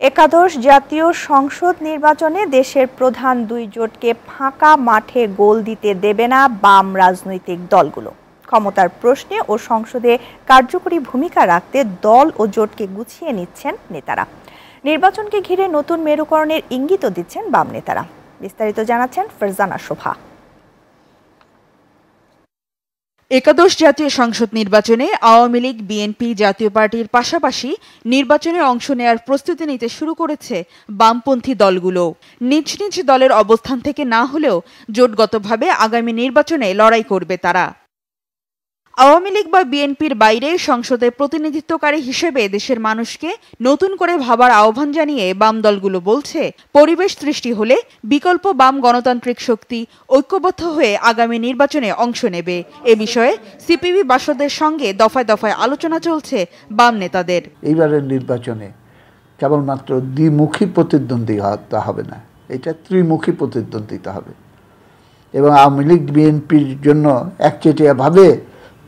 একাদশ জাতীয় সংসদ নির্বাচনে দেশের প্রধান দুই জোটকে ফাঁকা মাঠে গোল দিতে দেবে না বাম রাজনৈতিক দলগুলো। ক্ষমতার প্রশ্নে ও সংসদে কার্যকরী ভূমিকা রাখতে দল ও জোটকে গুছিয়ে নিচ্ছেন নেতারা। নির্বাচনকে ঘিরে নতুন মেরুকরণের ইঙ্গিতও দিচ্ছেন বাম নেতারা। বিস্তারিত জানাচ্ছেন ফরজানা শোভা। একাদশ জাতীয় সংসদ নির্বাচনে আওয়ামী লীগ, বিএনপি জাতীয় পার্টির পাশাপাশি নির্বাচনে অংশ নেয়ার প্রস্তুতি নিতে শুরু করেছে বামপন্থী দলগুলো। নিজ নিজ দলের অবস্থান থেকে না হলেও জোটগতভাবে আগামী নির্বাচনে লড়াই করবে তারা। আওয়ামী লীগ বা বিএনপির বাইরে সংসদে প্রতিনিধিত্বকারী হিসেবে দেশের মানুষকে নতুন করে ভাবার আহ্বান জানিয়ে বাম দলগুলো বলছে, পরিবেশ সৃষ্টি হলে বিকল্প বাম গণতান্ত্রিক শক্তি ঐক্যবদ্ধ হয়ে আগামী নির্বাচনে অংশ নেবে। এ বিষয়ে সিপিবি বাসদের সঙ্গে দফায় দফায় আলোচনা চলছে বাম নেতাদের। এইবারের নির্বাচনে কেবলমাত্র দ্বিমুখী প্রতিদ্বন্দ্বিতা হবে না, এটা ত্রিমুখী প্রতিদ্বন্দ্বিতা হবে। এবং আওয়ামী লীগ, বিএনপির জন্য একচেটিয়াভাবে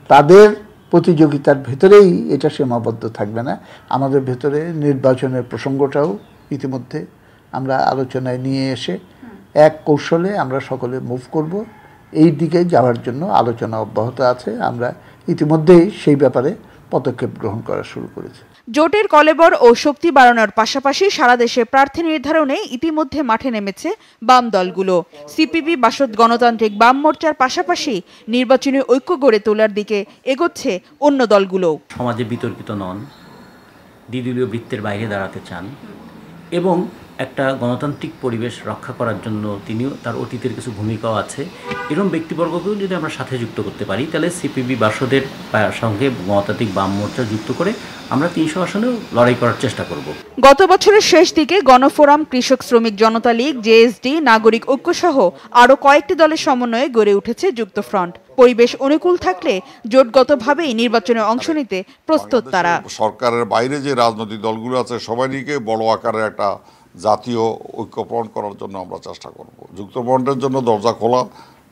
তাদের প্রতিযোগিতার ভেতরেই এটা সীমাবদ্ধ থাকবে না। আমাদের ভেতরে নির্বাচনের প্রসঙ্গটাও ইতিমধ্যে আমরা আলোচনায় নিয়ে এসে এক কৌশলে আমরা সকলে মুভ করব। এই দিকে যাওয়ার জন্য আলোচনা অব্যাহত আছে। আমরা ইতিমধ্যেই সেই ব্যাপারে পদক্ষেপ গ্রহণ করা শুরু করেছে। জোটের কলেবর ও শক্তি বাড়ানোর পাশাপাশি সারা দেশে প্রার্থী নির্ধারণে ইতিমধ্যে মাঠে নেমেছে বাম দলগুলো। সিপিবি বাসদ গণতান্ত্রিক বাম মোর্চার পাশাপাশি নির্বাচনী ঐক্য গড়ে তোলার দিকে এগোচ্ছে অন্য দলগুলো। সমাজে বিতর্কিত নন দ্বিদলীয় বৃত্তের বাইরে দাঁড়াতে চান এবং একটা গণতান্ত্রিক পরিবেশ রক্ষা করার জন্য তিনিও তার অতীতের কিছু ভূমিকাও আছে। এরকম ব্যক্তিবর্গকেও যদি আমরা সাথে যুক্ত করতে পারি তাহলে সিপিবি বাসদের সঙ্গে গণতান্ত্রিক বাম মোর্চা যুক্ত করে আমরা তিনশো আসনেও লড়াই করার চেষ্টা করব। গত বছরের শেষ দিকে গণফোরাম কৃষক শ্রমিক জনতা লীগ জেএসডি নাগরিক ঐক্য সহ আরও কয়েকটি দলের সমন্বয়ে গড়ে উঠেছে যুক্ত ফ্রন্ট। পরিবেশ অনুকূল থাকলে জোটগতভাবেই নির্বাচনে অংশ নিতে প্রস্তুত তারা। সরকারের বাইরে যে রাজনৈতিক দলগুলো আছে সবাইকে বড় আকারে একটা জাতীয় ঐক্যপণ করার জন্য আমরা চেষ্টা করব। যুক্তফ্রন্টের জন্য দরজা খোলা,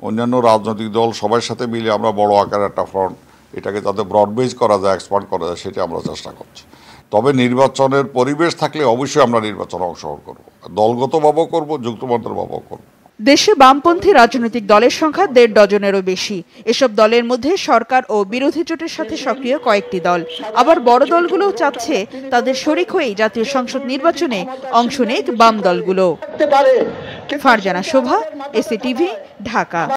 অন্যান্য রাজনৈতিক দল সবার সাথে মিলে আমরা বড় আকারের একটা ফ্রন্ট এটাকে যাতে ব্রডবেজ করা যায় এক্সপান্ড করা যায়, সেটা আমরা চেষ্টা করছি। তবে নির্বাচনের পরিবেশ থাকলে অবশ্যই আমরা নির্বাচনে অংশগ্রহণ করব। দলগতভাবেও করব যুক্তমন্ত্রভাবেও করব। দেশে বামপন্থী রাজনৈতিক দলের সংখ্যা দেড় ডজনেরও বেশি। এসব দলের মধ্যে সরকার ও বিরোধী জোটের সাথে সক্রিয় কয়েকটি দল। আবার বড় দলগুলোও চাচ্ছে তাদের শরিক হয়েই জাতীয় সংসদ নির্বাচনে অংশ নেক বাম দলগুলো। ফারজানা শোভা এসি টিভি ঢাকা।